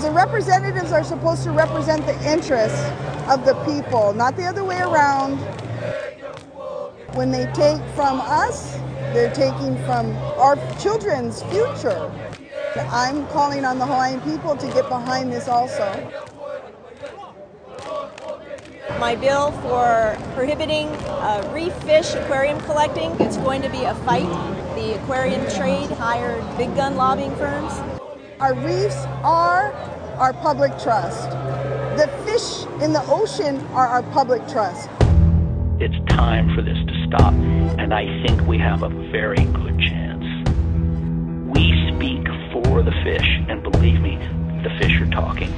The representatives are supposed to represent the interests of the people, not the other way around. When they take from us, they're taking from our children's future. I'm calling on the Hawaiian people to get behind this also. My bill for prohibiting uh, reef fish aquarium collecting, it's going to be a fight. The aquarium trade hired big gun lobbying firms. Our reefs are our public trust. The fish in the ocean are our public trust. It's time for this to stop, and I think we have a very good chance. We speak for the fish, and believe me, the fish are talking.